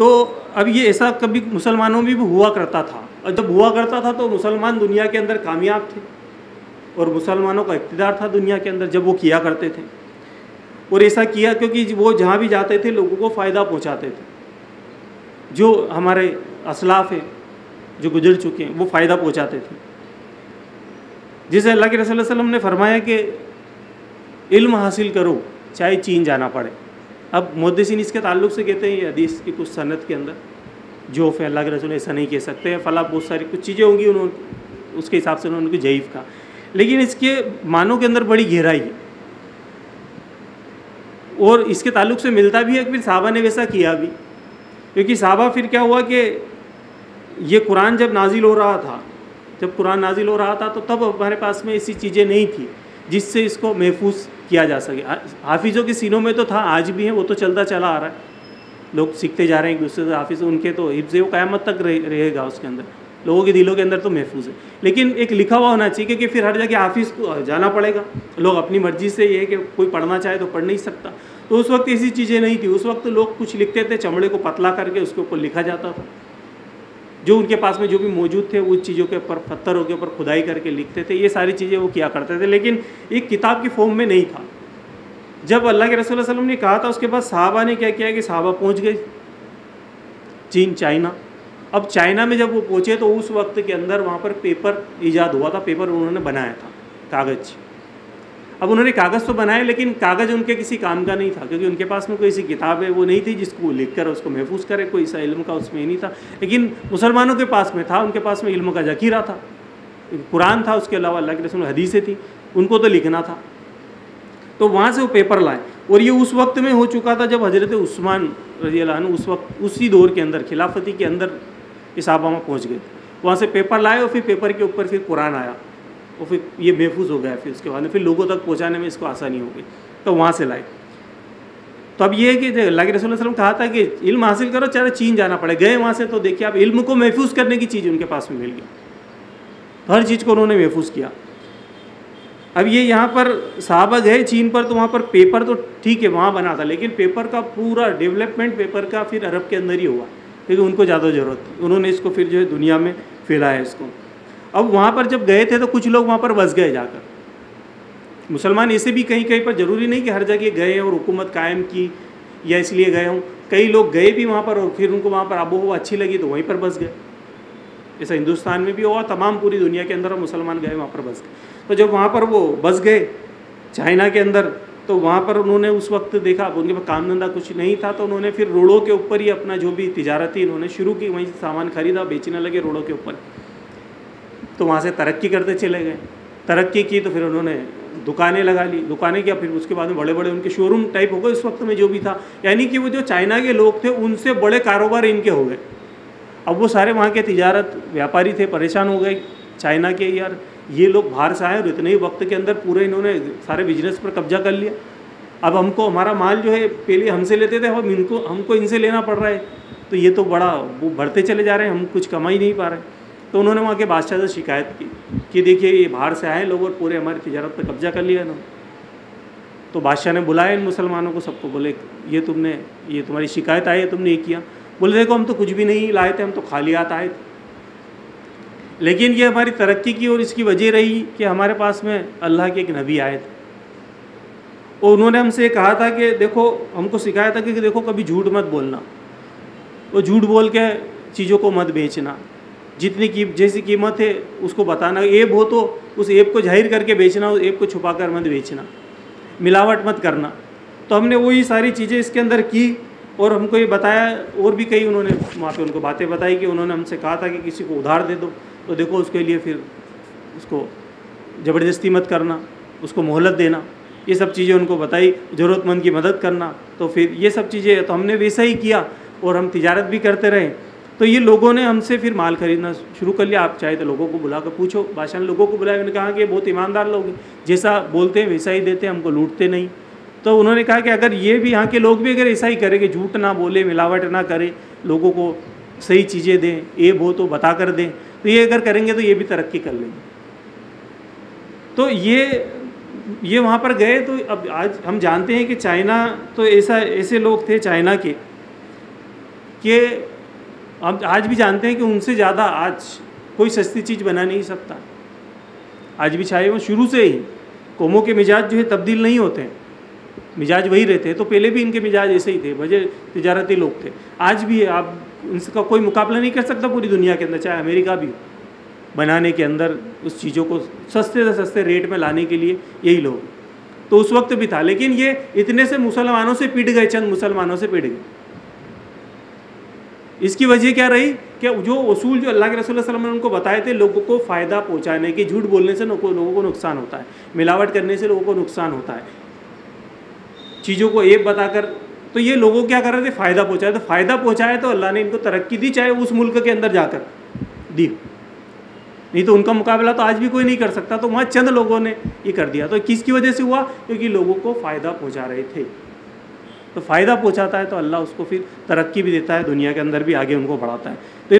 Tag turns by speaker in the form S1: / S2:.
S1: तो अब ये ऐसा कभी मुसलमानों में भी हुआ करता था। और जब हुआ करता था तो मुसलमान दुनिया के अंदर कामयाब थे। और मुसलमानों का इकतदार था दुनिया के अंदर जब वो किया करते थे। और ऐसा किया क्योंकि वो जहाँ भी जाते थे लोगों को फ़ायदा पहुँचाते थे। जो हमारे असलाफ हैं, जो गुजर चुके हैं, वो फ़ायदा पहुँचाते थे। जिसे अल्लाह के रसूल वसल्लम ने फरमाया कि, इल्म हासिल करो, चाहे चीन जाना पड़े। अब मुद्दसिन इसके ताल्लुक से कहते हैं हदीस की कुछ सनत के अंदर, जो फिर अल्लाह के रसूल ऐसा नहीं कह सकते फ़ला बहुत सारी कुछ चीज़ें होंगी उन्होंने, उसके हिसाब से उन्होंने उनको जयीफ़ कहा लेकिन इसके मानों के अंदर बड़ी गहराई है। और इसके ताल्लुक से मिलता भी है कि फिर साहबा ने वैसा किया भी। क्योंकि साहबा फिर क्या हुआ कि ये कुरान जब नाजिल हो रहा था, जब कुरान नाजिल हो रहा था तो तब हमारे पास में ऐसी चीज़ें नहीं थी। जिससे इसको महफूज किया जा सके। हाफिज़ों के सीनों में तो था, आज भी है, वो तो चलता चला आ रहा है। लोग सीखते जा रहे हैं एक दूसरे से हाफिज़, उनके तो हिफ्ज़ वो क़्यामत तक रहेगा उसके अंदर। लोगों के दिलों के अंदर तो महफूज है। लेकिन एक लिखा हुआ होना चाहिए क्योंकि फिर हर जगह हाफिज़ को जाना पड़ेगा। लोग अपनी मर्ज़ी से ये है कि कोई पढ़ना चाहे तो पढ़ नहीं सकता। तो उस वक्त ऐसी चीज़ें नहीं थी। उस वक्त लोग कुछ लिखते थे, चमड़े को पतला करके उसके ऊपर लिखा जाता था। जो उनके पास में जो भी मौजूद थे उस चीज़ों के ऊपर, पत्थरों के ऊपर खुदाई करके लिखते थे। ये सारी चीज़ें वो किया करते थे, लेकिन एक किताब की फॉर्म में नहीं था। जब अल्लाह के रसूल वसलम ने कहा था, उसके बाद साहबा ने क्या किया कि साहबा पहुँच गए चीन, चाइना। अब चाइना में जब वो पहुँचे तो उस वक्त के अंदर वहाँ पर पेपर ईजाद हुआ था, पेपर उन्होंने बनाया था, कागज़। अब उन्होंने कागज़ तो बनाए, लेकिन कागज़ उनके किसी काम का नहीं था, क्योंकि उनके पास में कोई ऐसी किताब है, वो नहीं थी जिसको वो लिख कर उसको महफूज करे, कोई ऐसा इल्म का उसमें नहीं था। लेकिन मुसलमानों के पास में था, उनके पास में इल्म का जखीरा था। कुरान था, उसके अलावा अल्लाह के रसूल हदीसें थी, उनको तो लिखना था। तो वहाँ से वो पेपर लाए, और ये उस वक्त में हो चुका था जब हज़रत उस्मान रज़ी उस वक्त, उसी दौर के अंदर, खिलाफती के अंदर इस आबा में पहुँच गए वहाँ से पेपर लाए और फिर पेपर के ऊपर फिर कुरान आया। और फिर ये महफूज हो गया फिर उसके बाद में। फिर लोगों तक पहुँचाने में इसको आसानी हो गई तो वहाँ से लाए। तो अब ये है कि के रसूल वसल्लम कहा था कि इल्म हासिल करो, चाहे चीन जाना पड़े। गए वहाँ से तो देखिए आप, इल्म को महफूज करने की चीज़ उनके पास में मिल गई। तो हर चीज़ को उन्होंने महफूज किया। अब ये यहाँ पर साहबा गए चीन पर तो वहाँ पर पेपर तो ठीक है, वहाँ बना था, लेकिन पेपर का पूरा डेवलपमेंट पेपर का फिर अरब के अंदर ही हुआ, क्योंकि उनको ज़्यादा ज़रूरत थी। उन्होंने इसको फिर जो है दुनिया में फैलाया इसको। अब वहाँ पर जब गए थे तो कुछ लोग वहाँ पर बस गए जाकर। मुसलमान ऐसे भी कहीं कहीं पर ज़रूरी नहीं कि हर जगह गए और हुकूमत कायम की, या इसलिए गए हों। कई लोग गए भी वहाँ पर और फिर उनको वहाँ पर आबो हवा अच्छी लगी तो वहीं पर बस गए। ऐसा हिंदुस्तान में भी हुआ, तमाम पूरी दुनिया के अंदर मुसलमान गए, वहाँ पर बस गए। तो जब वहाँ पर वो बस गए, चाइना के अंदर तो वहाँ पर उन्होंने उस वक्त देखा उनके पास काम धंधा कुछ नहीं था तो उन्होंने फिर रोडों के ऊपर ही अपना जो भी तजारती थी उन्होंने शुरू की, वहीं सामान खरीदा, बेचने लगे रोडों के ऊपर। तो वहाँ से तरक्की करते चले गए। तरक्की की तो फिर उन्होंने दुकानें लगा ली। दुकानें क्या? फिर उसके बाद में बड़े बड़े उनके शोरूम टाइप हो गए उस वक्त में जो भी था। यानी कि वो जो चाइना के लोग थे, उनसे बड़े कारोबार इनके हो गए। अब वो सारे वहाँ के तजारत व्यापारी थे, परेशान हो गए चाइना के, यार, ये लोग बाहर से आए और इतने ही वक्त के अंदर पूरे इन्होंने सारे बिज़नेस पर कब्जा कर लिया। अब हमको, हमारा माल जो है, पहले हमसे लेते थे, अब इनको, हमको इनसे लेना पड़ रहा है। तो ये तो बड़ा, वो बढ़ते चले जा रहे हैं, हम कुछ कमा ही नहीं पा रहे। तो उन्होंने वहाँ के बादशाह से शिकायत की, कि देखिए ये बाहर से आए लोग और पूरे हमारी तजारत पर कब्जा कर लिया इन्होंने। तो बादशाह ने बुलाया इन मुसलमानों को सबको, बोले, ये तुमने, ये तुम्हारी शिकायत आई है, तुमने ये किया। बोले, देखो, हम तो कुछ भी नहीं लाए थे, हम तो खाली हाथ आए थे। लेकिन ये हमारी तरक्की की और इसकी वजह रही कि हमारे पास में अल्लाह के एक नबी आए थे। और उन्होंने हमसे कहा था कि देखो, हमको सिखाया था कि देखो, कभी झूठ मत बोलना। वो झूठ बोल के चीज़ों को मत बेचना। जितनी की जैसी कीमत है, उसको बताना। ऐप हो तो उस ऐप को ज़ाहिर करके बेचना, उस ऐब को छुपा कर मत बेचना। मिलावट मत करना। तो हमने वही सारी चीज़ें इसके अंदर की और हमको ये बताया, और भी कई उन्होंने वहाँ पे उनको बातें बताई कि उन्होंने हमसे कहा था कि किसी को उधार दे दो। तो देखो उसके लिए फिर उसको ज़बरदस्ती मत करना, उसको मोहलत देना। ये सब चीज़ें उनको बताई, ज़रूरतमंद की मदद करना। तो फिर ये सब चीज़ें तो हमने वैसा ही किया और हम तिजारत भी करते रहे। तो ये लोगों ने हमसे फिर माल खरीदना शुरू कर लिया। आप चाहे तो लोगों को बुला कर पूछो बादशाह लोगों को बुलाया। उन्होंने कहा कि बहुत ईमानदार लोग हैं। जैसा बोलते हैं वैसा ही देते हैं, हमको लूटते नहीं। तो उन्होंने कहा कि अगर ये भी, यहाँ के लोग भी अगर ऐसा ही करें कि झूठ ना बोले, मिलावट ना करें, लोगों को सही चीज़ें दें, ये वो तो बता कर दें। तो ये अगर करेंगे तो ये भी तरक्की कर लेंगे। तो ये ये वहाँ पर गए तो अब आज हम जानते हैं कि चाइना तो ऐसा, ऐसे लोग थे चाइना के, कि हम आज भी जानते हैं कि उनसे ज़्यादा आज कोई सस्ती चीज़ बना नहीं सकता। आज भी चाहे वो शुरू से ही कौमों के मिजाज जो है तब्दील नहीं होते हैं। मिजाज वही रहते हैं तो पहले भी इनके मिजाज ऐसे ही थे, वजह तजारती लोग थे। आज भी आप उनका कोई मुकाबला नहीं कर सकता पूरी दुनिया के अंदर, चाहे अमेरिका भी हो। बनाने के अंदर उस चीज़ों को सस्ते से सस्ते रेट में लाने के लिए यही लोग। तो उस वक्त भी था, लेकिन ये इतने से मुसलमानों से पिट गए, चंद मुसलमानों से पिट गए। इसकी वजह क्या रही? कि जो असूल जो अल्लाह के रसूल वसल्लम ने उनको बताए थे, लोगों को फ़ायदा पहुँचाने की, झूठ बोलने से लोगों को नुकसान होता है। मिलावट करने से लोगों को नुकसान होता है। चीज़ों को एक बताकर तो ये लोगों क्या कर रहे थे? फ़ायदा पहुँचाया तो फ़ायदा पहुँचाए तो अल्लाह ने इनको तरक्की दी, चाहे उस मुल्क के अंदर जाकर दी नहीं तो उनका मुकाबला तो आज भी कोई नहीं कर सकता तो वहाँ चंद लोगों ने ये कर दिया। तो किसकी वजह से हुआ? क्योंकि लोगों को फ़ायदा पहुँचा रहे थे। तो फ़ायदा पहुँचाता है तो अल्लाह उसको फिर तरक्की भी देता है, दुनिया के अंदर भी आगे उनको बढ़ाता है। तो